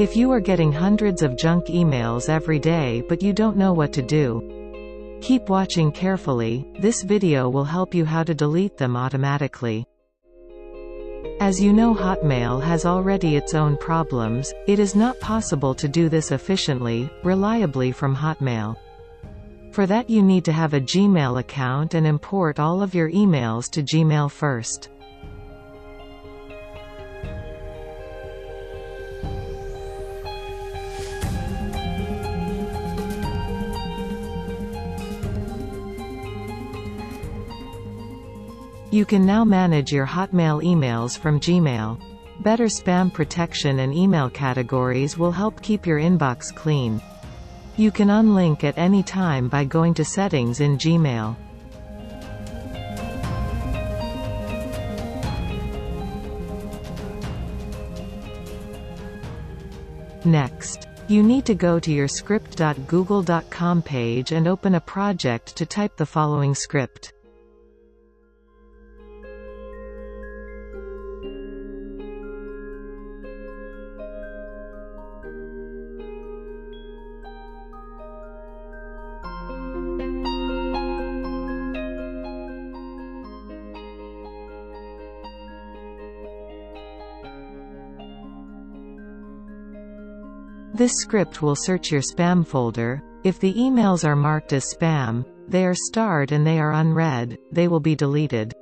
If you are getting hundreds of junk emails every day but you don't know what to do, keep watching carefully, this video will help you how to delete them automatically. As you know Hotmail has already its own problems, it is not possible to do this efficiently, reliably from Hotmail. For that you need to have a Gmail account and import all of your emails to Gmail first. You can now manage your Hotmail emails from Gmail. Better spam protection and email categories will help keep your inbox clean. You can unlink at any time by going to Settings in Gmail. Next, you need to go to your script.google.com page and open a project to type the following script. This script will search your spam folder. If the emails are marked as spam, they are starred and they are unread, they will be deleted.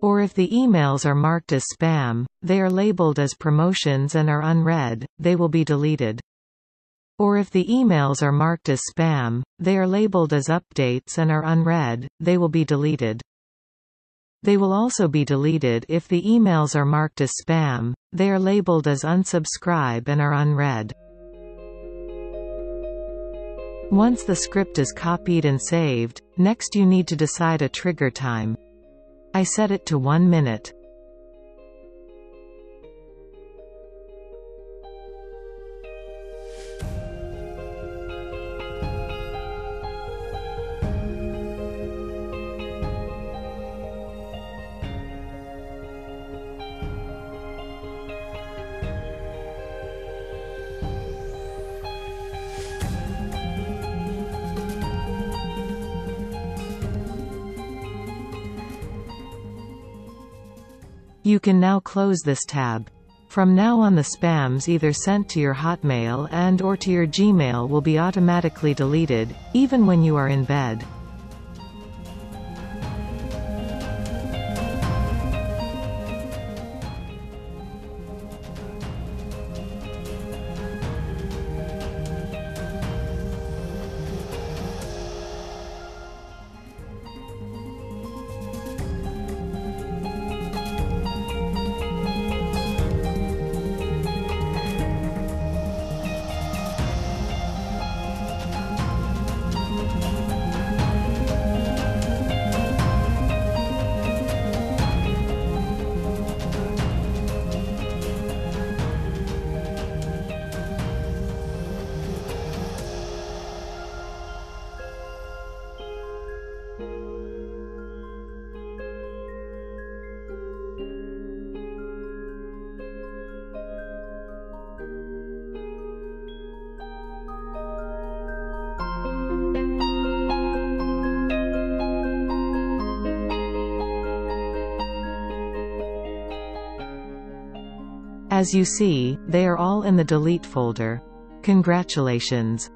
Or if the emails are marked as spam, they are labeled as promotions and are unread, they will be deleted. Or if the emails are marked as spam, they are labeled as updates and are unread, they will be deleted. They will also be deleted if the emails are marked as spam, they are labeled as unsubscribe and are unread. Once the script is copied and saved, next you need to decide a trigger time. I set it to 1 minute. You can now close this tab. From now on the spams either sent to your Hotmail and or to your Gmail will be automatically deleted, even when you are in bed. As you see, they are all in the delete folder. Congratulations.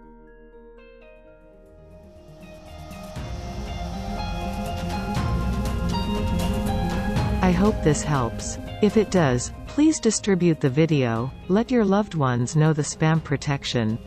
I hope this helps. If it does, please distribute the video, let your loved ones know the spam protection,